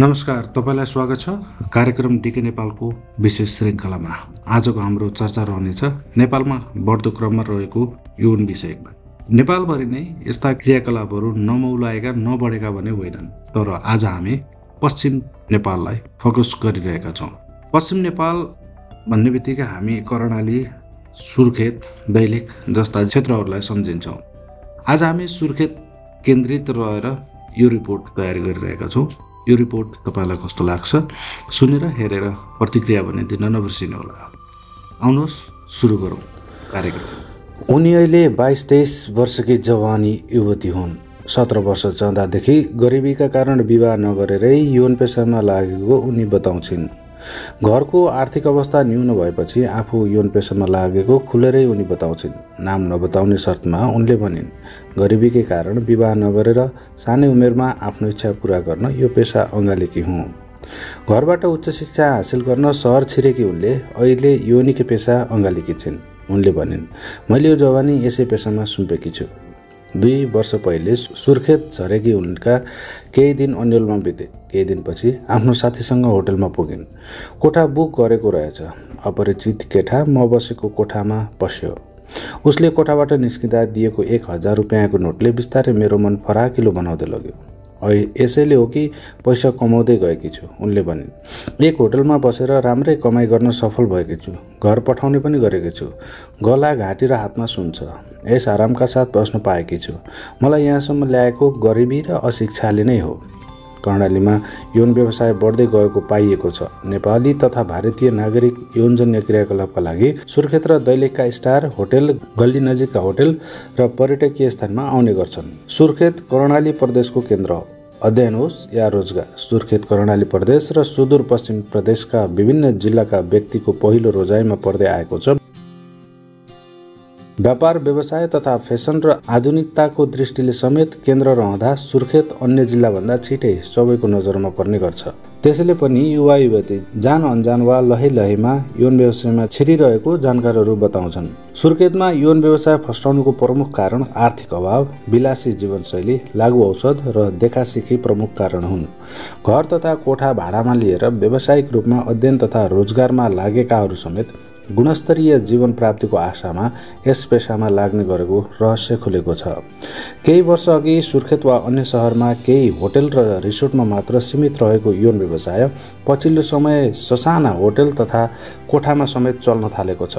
नमस्कार तपाईँलाई स्वागत छ कार्यक्रम डिके नेपालको विशेष श्रृङ्खलामा। आजको हाम्रो चर्चा रहनेछ नेपालमा बढ्दो क्रममा रहेको यौन विषयमा। नेपालभरि नै यस्ता क्रियाकलापहरू नमौलाएका नबढेका भने होइनन् तर आज हामी पश्चिम नेपाललाई फोकस गरिरहेका छौँ। पश्चिम नेपाल भन्ने बित्तिकै हामी कर्णाली सुर्खेत दैलेख जस्ता क्षेत्रहरूलाई सम्झिन्छौँ। आज हामी सुर्खेत केन्द्रित रहेर यो रिपोर्ट तयार गरिरहेका छौँ। यो रिपोर्ट तपाईँलाई कस्तो लाग्छ? सुनेर हेरेर प्रतिक्रिया भने दिन नबिर्सिनु होला आउनुहोस् सुरु गरौँ कार्यक्रम। उनी अहिले बाइस तेइस वर्षकी जवानी युवती हुन्। सत्र वर्ष जाँदादेखि गरिबीका कारण विवाह नगरेरै यौन पेसामा लागेको उनी बताउँछिन्। घरको आर्थिक अवस्था न्यून भएपछि आफू यौन पेसामा लागेको खुलेरै उनी बताउँछिन्। नाम नबताउने शर्तमा उनले भनिन् गरिबीकै कारण विवाह नगरेर सानै उमेरमा आफ्नो इच्छा पुरा गर्न यो पेसा अँगालेकी हुँ। घरबाट उच्च शिक्षा हासिल गर्न सहर छिरेकी उनले अहिले योनिकै पेसा अँगालेकी छिन्। उनले भनिन् मैले यो जवानी यसै पेसामा सुम्पेकी छु। दुई वर्ष पहिले सुर्खेत झरेकी उनका केही दिन अन्यलमा बिते। केही दिनपछि आफ्नो साथीसँग होटलमा पुगिन्। कोठा बुक गरेको रहेछ। अपरिचित केठा म बसेको कोठामा पस्यो। उसले कोठाबाट निस्किँदा दिएको एक हजार रुपियाँको नोटले बिस्तारै मेरो मन फराकिलो बनाउँदै लग्यो। यसैले हो कि पैसा कमाउँदै गएकी छु उनले भनिन् एक होटलमा बसेर राम्रै कमाइ गर्न सफल भएकी छु घर पठाउने पनि गरेकी छु। गला घाँटी र हातमा सुन्छ। यस आरामका साथ बस्न पाएकी छु। मलाई यहाँसम्म ल्याएको गरिबी र अशिक्षाले नै हो। कर्णालीमा यौन व्यवसाय बढ्दै गएको पाइएको छ। नेपाली तथा भारतीय नागरिक यौनजन्य क्रियाकलापका लागि सुर्खेत र दैलेखका स्टार होटेल गल्ली नजिकका होटेल र पर्यटकीय स्थानमा आउने गर्छन्। सुर्खेत कर्णाली प्रदेशको केन्द्र हो। अध्ययन होस् या रोजगार सुर्खेत कर्णाली प्रदेश र सुदूर पश्चिम प्रदेशका विभिन्न जिल्लाका व्यक्तिको पहिलो रोजाइमा पर्दै आएको छ। व्यापार व्यवसाय तथा फेसन र आधुनिकताको दृष्टिले समेत केन्द्र रहँदा सुर्खेत अन्य जिल्लाभन्दा छिटै सबैको नजरमा पर्ने गर्छ। त्यसैले पनि युवा युवती जान अन्जान वा लहे लहेमा यौन व्यवसायमा छिरिरहेको जानकारहरू बताउँछन्। सुर्खेतमा यौन व्यवसाय फस्टाउनुको प्रमुख कारण आर्थिक अभाव विलासी जीवनशैली लागु औषध र देखासिखी प्रमुख कारण हुन्। घर तथा कोठा भाडामा लिएर व्यावसायिक रूपमा अध्ययन तथा रोजगारमा लागेकाहरू समेत गुणस्तरीय जीवन प्राप्तिको आशामा यस पेसामा लाग्ने गरेको रहस्य खुलेको छ। केही वर्ष अघि सुर्खेत वा अन्य सहरमा केही होटल र रिसोर्टमा मात्र सीमित रहेको यौन व्यवसाय पछिल्लो समय ससाना होटल तथा कोठामा समेत चल्न थालेको छ।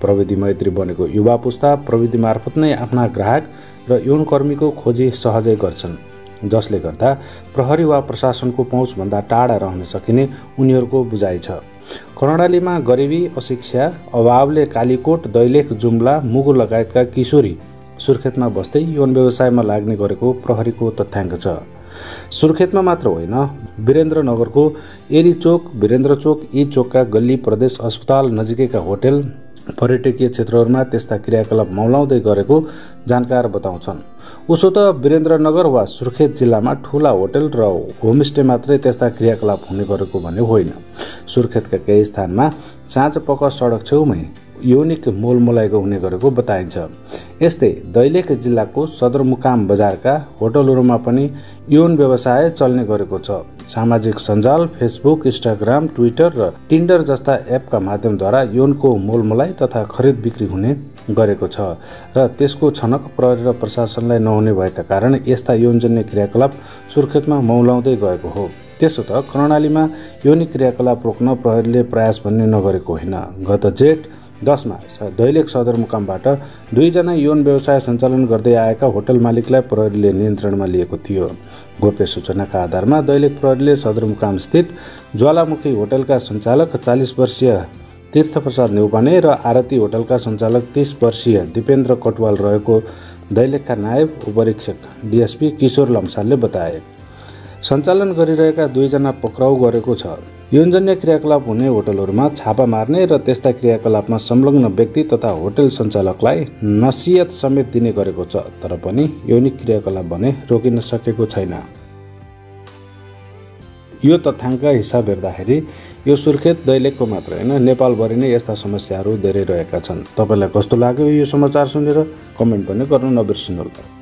प्रविधि मैत्री बनेको युवा पुस्ता प्रविधि मार्फत नै आफ्ना ग्राहक र यौनकर्मीको खोजी सहजै गर्छन् जसले गर्दा प्रहरी वा प्रशासनको पहुँचभन्दा टाढा रहन सकिने उनीहरूको बुझाइ छ। कर्णालीमा गरिबी अशिक्षा अभावले कालीकोट दैलेख जुम्ला मुगु लगायतका किशोरी सुर्खेतमा बस्दै यौन व्यवसायमा लाग्ने गरेको प्रहरीको तथ्याङ्क छ। सुर्खेतमा मात्र होइन वीरेन्द्रनगरको एरी चोक वीरेन्द्र चोक यी चोकका गल्ली प्रदेश अस्पताल नजिकैका होटेल पर्यटकीय क्षेत्रहरूमा त्यस्ता क्रियाकलाप मौलाउँदै गरेको जानकार बताउँछन्। उसो त वीरेन्द्रनगर वा सुर्खेत जिल्लामा ठुला होटल र होमस्टे मात्रै त्यस्ता क्रियाकलाप हुने गरेको भने होइन। सुर्खेतका केही स्थानमा पक सडक छेउमै यौनिक मोलमोलाइको हुने गरेको बताइन्छ। यस्तै दैलेख जिल्लाको सदरमुकाम बजारका होटलहरूमा पनि यौन व्यवसाय चल्ने गरेको छ। सामाजिक सञ्जाल फेसबुक इन्स्टाग्राम ट्विटर र टिन्डर जस्ता एपका माध्यमद्वारा यौनको मोलमोलाइ तथा खरिद बिक्री हुने गरेको छ र त्यसको छनक प्रहरी र प्रशासनलाई नहुने भएका कारण यस्ता यौनजन्य क्रियाकलाप सुर्खेतमा मौलाउँदै गएको हो। त्यसो त कर्णालीमा यौनिक क्रियाकलाप रोक्न प्रहरीले प्रयास भन्ने नगरेको होइन। गत जेठ दसमा दैलेख सदरमुकामबाट दुईजना यौन व्यवसाय सञ्चालन गर्दै आएका होटल मालिकलाई प्रहरीले नियन्त्रणमा लिएको थियो। गोप्य सूचनाका आधारमा दैलेख प्रहरीले सदरमुकाम स्थित ज्वालामुखी होटलका सञ्चालक चालिस वर्षीय तीर्थप्रसाद नेउपाने र आरती होटलका सञ्चालक तिस वर्षीय दिपेन्द्र कटवाल रहेको दैलेखका नायब उपरीक्षक डिएसपी किशोर लम्सालले बताए। सञ्चालन गरिरहेका दुईजना पक्राउ गरेको छ। यौनजन्य क्रियाकलाप हुने होटलहरूमा छापा मार्ने र त्यस्ता क्रियाकलापमा संलग्न व्यक्ति तथा होटल सञ्चालकलाई नसियत समेत दिने गरेको छ तर पनि यौनिक क्रियाकलाप भने रोकिन सकेको छैन। यो तथ्याङ्क हिसाब हेर्दाखेरि यो सुर्खेत दैलेखको मात्र होइन नेपालभरि नै यस्ता समस्याहरू धेरै रहेका छन्। तपाईँलाई कस्तो लाग्यो यो समाचार सुनेर? कमेन्ट पनि गर्नु नबिर्सिनु होला